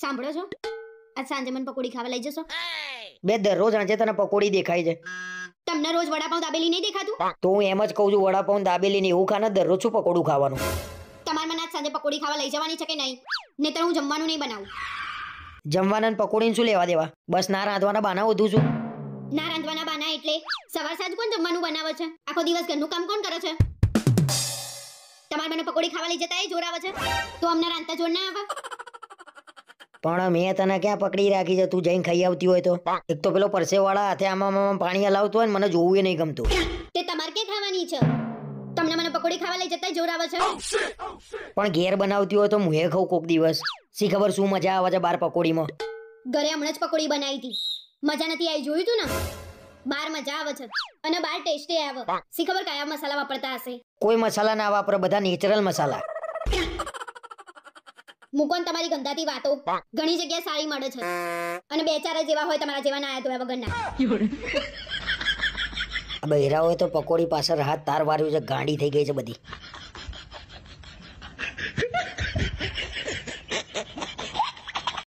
સાંભળો છો? આજ સાંજે મને પકોડી ખાવા લઈ જશો? બે દરરોજ આજે તને પકોડી દેખાય છે. તમને રોજ વડાપાઉં દાબેલી નહીં દેખાતું? તો હું એમ જ કહું છું વડાપાઉં દાબેલી ને એવું ખાને દરરોજ શું પકોડું ખાવાનું? તમારે મને આજ સાંજે પકોડી ખાવા લઈ જવાની છે કે નહીં? નહીતર હું જમવાનું નહીં બનાવું. જમવાના પકોડીને શું લેવા દેવા? બસ ના રાંધવાના બાના વધુ છું. ના રાંધવાના બાના એટલે સવાર સાંજ કોણ જમવાનું બનાવે છે? આખો દિવસ ઘરનું કામ કોણ કરે છે? તમારે મને પકોડી ખાવા લઈ જતા એ જોર આવે છે? તો અમને રાંધતા જોર ના આવે? પણ મેં તને ક્યાં પકડી રાખી છે? તું જઈને ખાઈ આવતી હોય તો. એક તો પેલો પરસેવાળા હાથે આમાં આમાં પાણી હલાવતો હોય ને મને જોવું એ નહીં ગમતું. તે તમારે ક્યાં ખાવાની છે? તમને મને પકોડી ખાવા લઈ જતા જોર આવે છે પણ ઘેર બનાવતી હોય તો હું એ ખાઉં કોક દિવસ. સી ખબર શું મજા આવે છે બાર પકોડીમાં? ઘરે હમણાં જ પકોડી બનાવી હતી. મજા નથી આવી જોયું તું ને? બાર મજા આવે છે. અને બાર ટેસ્ટી આવે. સી ખબર કયા મસાલા વાપરતા હશે? કોઈ મસાલા ના વાપરે બધા નેચરલ મસાલા. મૂકો ને તમારી ગંદાતી વાતો ઘણી જગ્યાએ સારી મળે છે. અને બે ચાર જેવા હોય તમારા જેવા ના તો વગરના. બહેરા હોય તો પકોડી પાછળ હાથ તાર વાર્યું છે, ગાંડી થઈ ગઈ છે બધી.